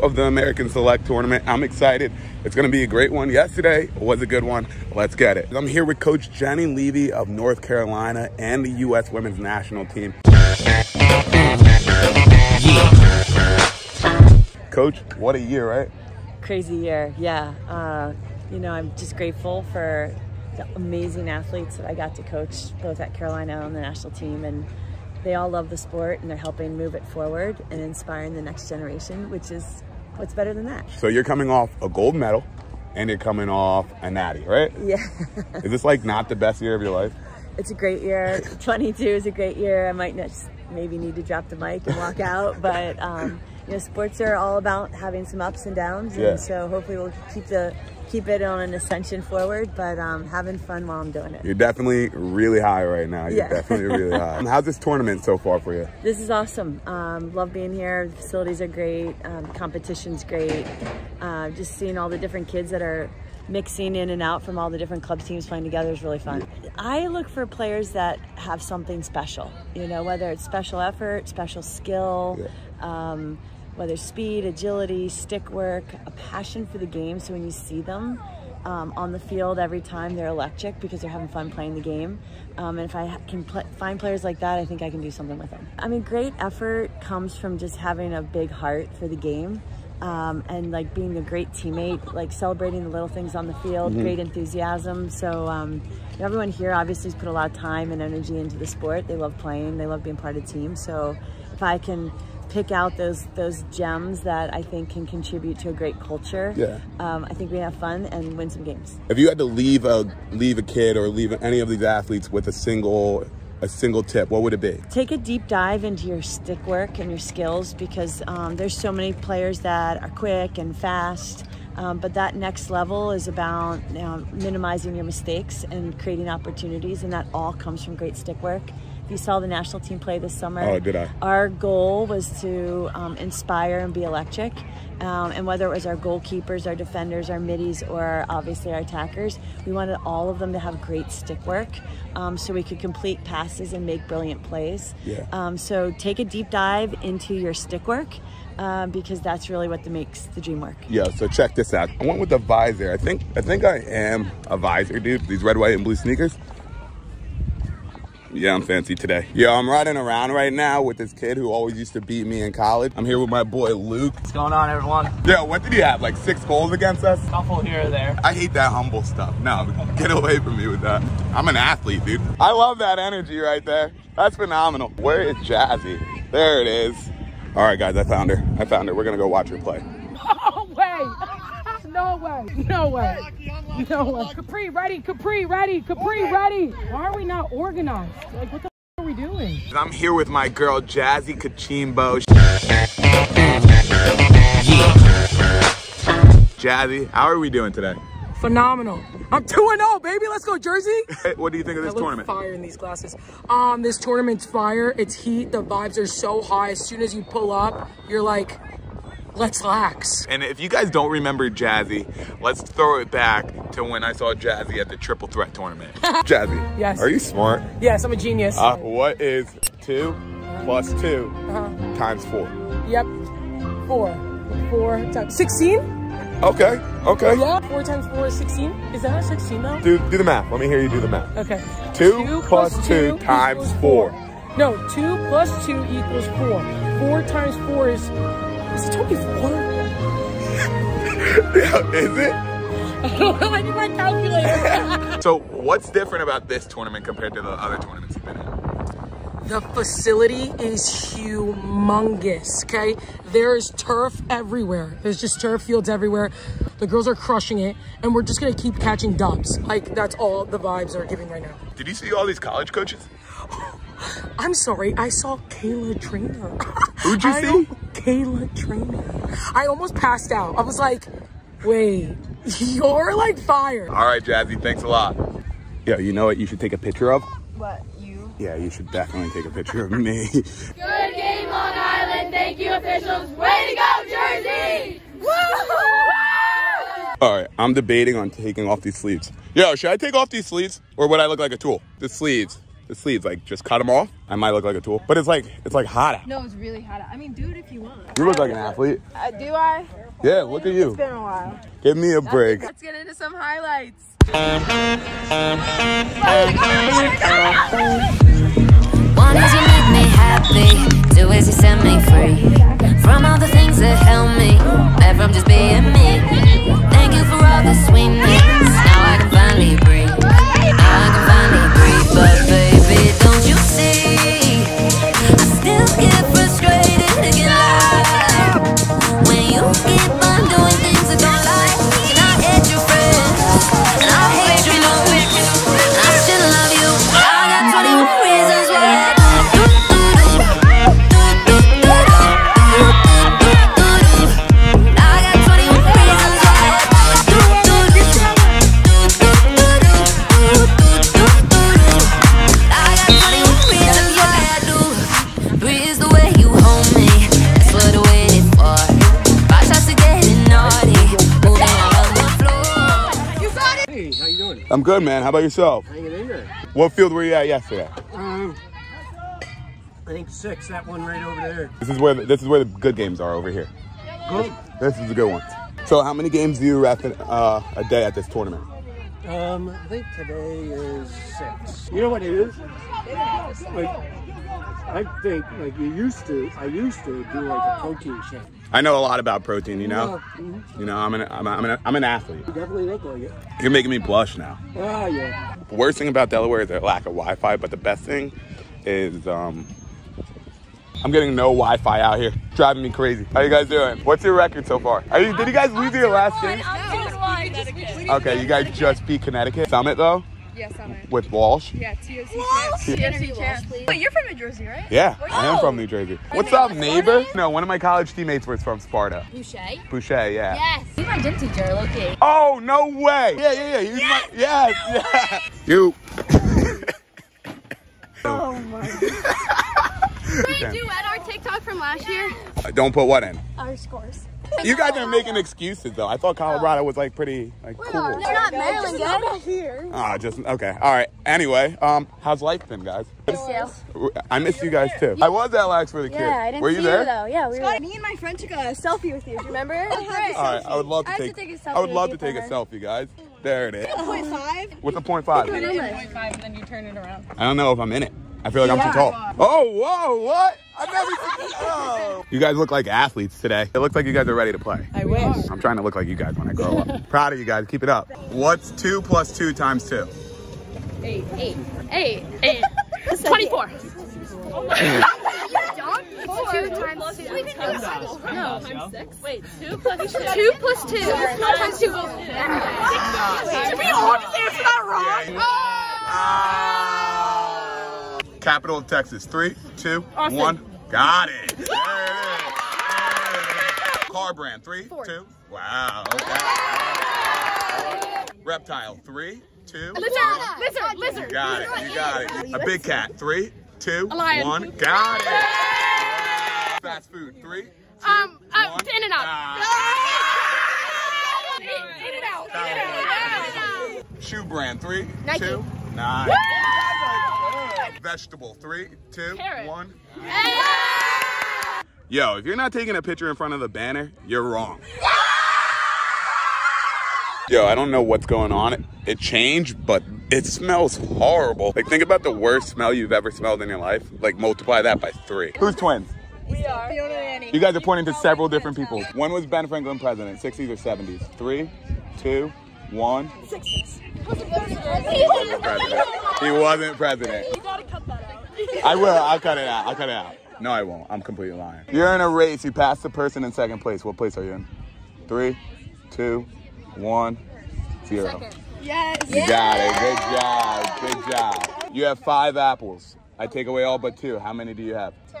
two of the American Select Tournament. I'm excited. It's going to be a great one. Yesterday was a good one. Let's get it. I'm here with Coach Jenny Levy of North Carolina and the U.S. Women's National Team. Coach, what a year, right? Crazy year, yeah. Uh, you know, I'm just grateful for the amazing athletes that I got to coach both at Carolina and the national team and they all love the sport and they're helping move it forward and inspiring the next generation, which is what's better than that. So you're coming off a gold medal and you're coming off a natty, right? Yeah. is this like not the best year of your life? It's a great year. 22 is a great year. I might just maybe need to drop the mic and walk out, but um, you know, sports are all about having some ups and downs, and yeah. so hopefully we'll keep the keep it on an ascension forward, but um, having fun while I'm doing it. You're definitely really high right now. You're yeah. definitely really high. How's this tournament so far for you? This is awesome. Um, love being here. The facilities are great. Um, competition's great. Uh, just seeing all the different kids that are mixing in and out from all the different club teams playing together is really fun. I look for players that have something special, you know, whether it's special effort, special skill, yeah. um, whether speed, agility, stick work, a passion for the game. So when you see them um, on the field every time, they're electric because they're having fun playing the game. Um, and if I can pl find players like that, I think I can do something with them. I mean, great effort comes from just having a big heart for the game. Um, and like being a great teammate, like celebrating the little things on the field, mm -hmm. great enthusiasm. So um, everyone here obviously has put a lot of time and energy into the sport. They love playing, they love being part of the team. So if I can pick out those those gems that I think can contribute to a great culture. Yeah. Um, I think we have fun and win some games. If you had to leave a leave a kid or leave any of these athletes with a single a single tip, what would it be? Take a deep dive into your stick work and your skills because um, there's so many players that are quick and fast. Um, but that next level is about you know, minimizing your mistakes and creating opportunities, and that all comes from great stick work you saw the national team play this summer. Oh, did I? Our goal was to um, inspire and be electric. Um, and whether it was our goalkeepers, our defenders, our middies, or obviously our attackers, we wanted all of them to have great stick work um, so we could complete passes and make brilliant plays. Yeah. Um, so take a deep dive into your stick work. Um, because that's really what the makes the dream work. Yeah, so check this out. I went with the visor. I think I think I am a visor dude. These red, white, and blue sneakers. Yeah, I'm fancy today. Yeah, I'm riding around right now with this kid who always used to beat me in college. I'm here with my boy Luke. What's going on, everyone? Yeah, what did he have? Like six goals against us? Couple here or there. I hate that humble stuff. No, get away from me with that. I'm an athlete, dude. I love that energy right there. That's phenomenal. Where is Jazzy? There it is. All right, guys, I found her. I found her. We're gonna go watch her play. No way! No way! No way! Capri, ready. Capri, ready. Capri, ready. Why are we not organized? Like, what the are we doing? I'm here with my girl, Jazzy Kachimbo. Jazzy, how are we doing today? Phenomenal. I'm 2-0, baby. Let's go, Jersey. what do you think of this tournament? fire in these glasses. Um, This tournament's fire. It's heat. The vibes are so high. As soon as you pull up, you're like, let's lax. And if you guys don't remember Jazzy, let's throw it back to when I saw Jazzy at the Triple Threat Tournament. Jazzy, yes. are you smart? Yes, I'm a genius. Uh, what is 2 plus 2 uh -huh. times 4? Yep, 4. 4 times 16? Okay, okay. Yeah, 4 times 4 is 16. Is that a 16 though? Do, do the math. Let me hear you do the math. Okay. 2, two plus 2, 2 times 4. 4. No, 2 plus 2 equals 4. 4 times 4 is is it 24? yeah, is it? I don't know, I need my calculator. so what's different about this tournament compared to the other tournaments you've been in? The facility is humongous, okay? There's turf everywhere. There's just turf fields everywhere. The girls are crushing it, and we're just gonna keep catching dubs. Like, that's all the vibes are giving right now. Did you see all these college coaches? I'm sorry, I saw Kayla Treanor. Who'd you I see? Kayla Treanor. I almost passed out. I was like, wait, you're like fire. All right, Jazzy, thanks a lot. Yeah, you know what you should take a picture of? What, you? Yeah, you should definitely take a picture of me. Good game, Long Island. Thank you, officials. Way to go, Jersey! All right, I'm debating on taking off these sleeves. Yo, should I take off these sleeves or would I look like a tool? The sleeves. The sleeves, like just cut them off. I might look like a tool, but it's like it's like hot out. No, it's really hot. I mean, do it if you want. You look like an athlete. Uh, do I? Yeah, look at you. It's been a while. Give me a break. Let's get into some highlights. One is you make me happy, two is you set me free I'm good, man. How about yourself? Hanging in there. What field were you at yesterday? Um, I think six. That one right over there. This is where the, this is where the good games are over here. Good. This is the good one. So, how many games do you ref in, uh, a day at this tournament? Um, I think today is six. You know what it is? Like, I think like you used to. I used to do like a protein shake. I know a lot about protein. You know, Yeah, you know, I'm an I'm, a, I'm, an, I'm an athlete. You definitely look like it. You're making me blush now. Ah, yeah. The worst thing about Delaware is their lack of Wi-Fi, but the best thing is um, I'm getting no Wi-Fi out here. Driving me crazy. How you guys doing? What's your record so far? Are you? Did you guys lose your last game? Okay, you guys just beat Connecticut Summit though Yes, I'm in. with Walsh. Yeah, TOC champs. TOC champs. Wait, you're from New Jersey, right? Yeah, I am from New Jersey. What's up, neighbor? No, one of my college teammates was from Sparta. Boucher? Boucher, yeah. Yes. He's my gym teacher, Loki. Oh no way! Yeah, yeah, yeah. He's my yes, yeah. You. Oh, Can we do at our TikTok from last year? Uh, don't put what in. Our scores. You guys are making excuses though. I thought Colorado was like pretty like cool. They're not Maryland good. here. Ah, just okay. All right. Anyway, um, how's life been, guys? I missed you guys too. I was at Lax for the kid. Yeah, I didn't Were you see there? you though. Yeah, we were. Me and my friend took a selfie with you. Do you remember? All right. I would love to I to take. take a selfie I would love to take a for selfie, guys. There it is. Point five. What's a point five? Point five, and then you turn it around. I don't know if I'm in it. I feel like I'm too tall. Oh, whoa, what? I've never seen oh. You guys look like athletes today. It looks like you guys are ready to play. I wish. I'm trying to look like you guys when I grow up. Proud of you guys. Keep it up. What's two plus two times two? Eight. Eight. Eight. 24. two times two. No, times six. Wait, two plus two. Two plus two times two. To be honest, it's not wrong. Ah. Capital of Texas. Three, two, one. Got it. There it is. There it is. Car brand. Three, two. Wow. Okay. Reptile. Three, two, Lizard. one. Lizard. Lizard. Got it. You got it. A big cat. Three, two, one. Got it. Fast food. Three, two, Um, uh, one. In and out. Ah. In and out. In and out. Shoe brand. Three, Nike. two, nine. Vegetable. Three, two, Carrot. one. Yo, if you're not taking a picture in front of the banner, you're wrong. Yo, I don't know what's going on. It, it changed, but it smells horrible. Like, think about the worst smell you've ever smelled in your life. Like, multiply that by three. Who's twins? We are. Fiona and Annie. You guys are pointing to several different people. When was Ben Franklin president? 60s or 70s? Three, two, one. He wasn't president. He wasn't president. You gotta cut that out. I will. I'll cut it out. I'll cut it out. No, I won't. I'm completely lying. You're in a race. You passed the person in second place. What place are you in? Three, two, one, zero. Yes. You got it. Good job. Good job. You have five apples. I take away all but two. How many do you have? Two.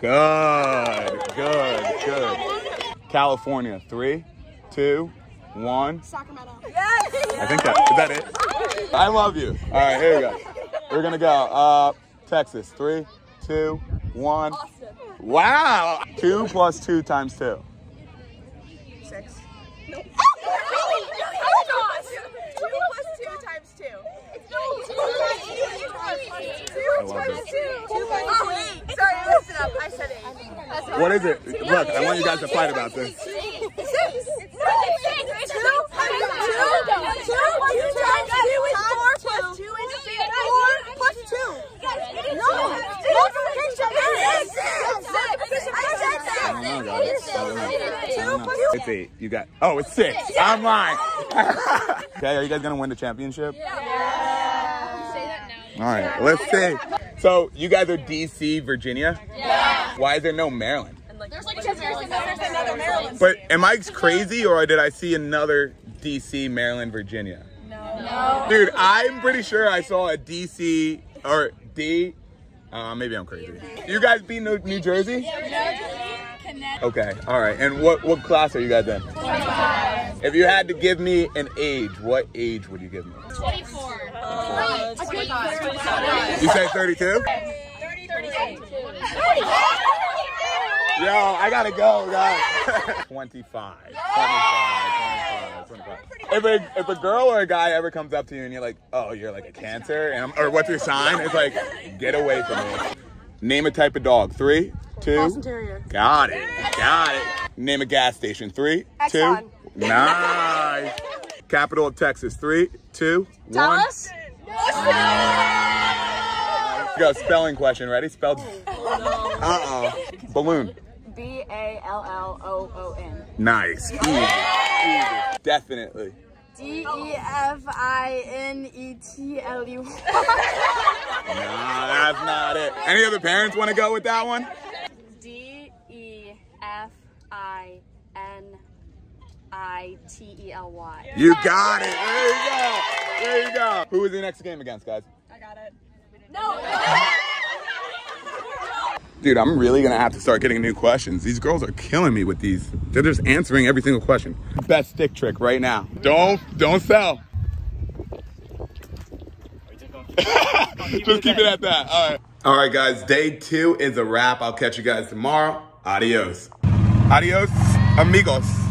Good. Good. Good. California. Three, two, one. Sacramento. I think that is that it. I love you. All right, here we go. We're gonna go. Uh, Texas. Three, two, one. Wow. Two plus two times two. Six. Nope. Two plus two times two. I love this. Oh, eight. Sorry, listen up. I said eight. What is it? Look, I want you guys to fight about this. Six. Two. Two. Two times two is four plus two is six. Four plus two. No. Multiplication. It is six. I said I that. don't know, guys. I don't know. I don't know. It's eight. You got. Oh, it's six. I'm lying. okay, are you guys gonna win the championship? Yeah. All right, let's see. So you guys are DC, Virginia. Yeah. Why is there no Maryland? There's like two Maryland. But am I crazy or did I see another DC, Maryland, Virginia? No. no. Dude, I'm pretty sure I saw a DC or D. Uh, maybe I'm crazy. You guys beat New, New Jersey? Okay, all right. And what, what class are you guys in? 25. If you had to give me an age, what age would you give me? Twenty four. Twenty five. You say 32? 30, 38. Yo, I gotta go, guys. 25. 25. 25. 25. If a, if a girl or a guy ever comes up to you and you're like, oh, you're like a cancer, and I'm, or what's your sign? It's like, get away from me. Name a type of dog. Three, two. Boston Terrier. Got it. Got it. Name a gas station. Three, two. Nice. Capital of Texas. Three, two, one. Dallas. Go, spelling question. Ready? Spelled. Uh-oh. Balloon. B A L L O O N. Nice. Easy. Easy. Definitely. D E F I N E T L U. Nah, that's not it. Any other parents want to go with that one? D E F I N I T E L Y. You got it. There you go. There you go. Who is the next game against, guys? Dude, I'm really gonna have to start getting new questions. These girls are killing me with these. They're just answering every single question. Best stick trick right now. Don't don't sell. just keep it at that. All right. All right, guys. Day two is a wrap. I'll catch you guys tomorrow. Adios. Adios, amigos.